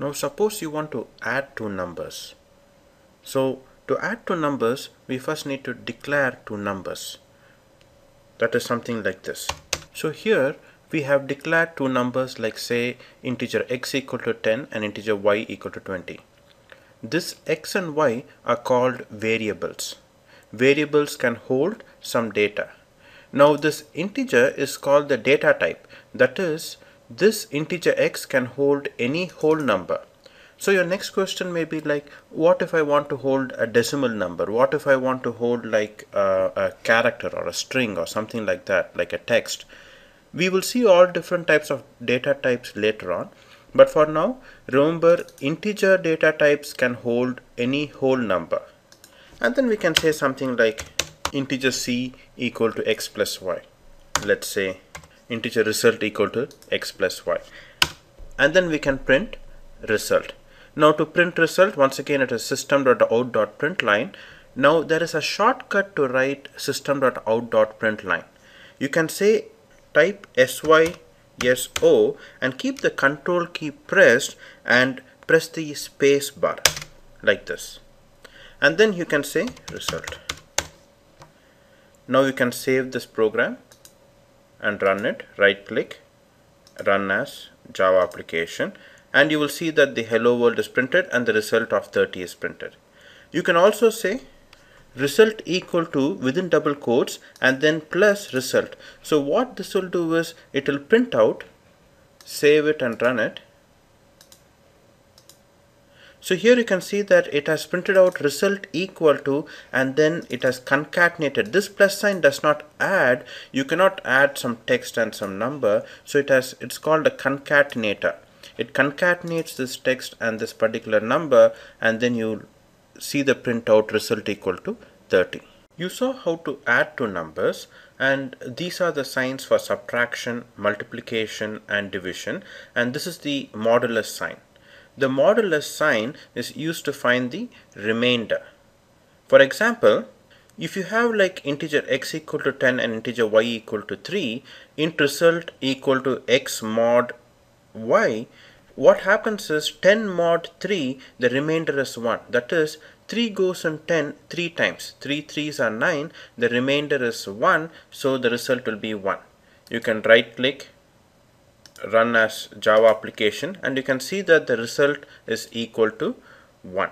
Now suppose you want to add two numbers. So to add two numbers, we first need to declare two numbers. That is something like this. So here we have declared two numbers like say integer x equal to 10 and integer y equal to 20. This x and y are called variables. Variables can hold some data. Now this integer is called the data type. That is, this integer x can hold any whole number. So your next question may be like, what if I want to hold a decimal number? What if I want to hold like a, a character or a string or something like that, like a text? We will see all different types of data types later on. But for now, remember integer data types can hold any whole number. And then we can say something like integer c equal to x plus y. Let's say integer result equal to x plus y. And then we can print result. Now to print result, once again it is system.out.println. Now there is a shortcut to write system.out.println. You can say type sy so and keep the control key pressed and press the space bar like this and then you can say result now you can save this program and run it right click run as java application and you will see that the hello world is printed and the result of 30 is printed you can also say result equal to within double quotes and then plus result. So what this will do is it will print out, save it and run it. So here you can see that it has printed out result equal to and then it has concatenated. This plus sign does not add. You cannot add some text and some number. So it has it's called a concatenator. It concatenates this text and this particular number and then you see the printout result equal to 30. You saw how to add two numbers and these are the signs for subtraction, multiplication and division and this is the modulus sign. The modulus sign is used to find the remainder. For example, if you have like integer x equal to 10 and integer y equal to 3, int result equal to x mod y, what happens is 10 mod 3 the remainder is 1 that is 3 goes in 10 3 times. 3 3s are 9 the remainder is 1 so the result will be 1 you can right click run as java application and you can see that the result is equal to 1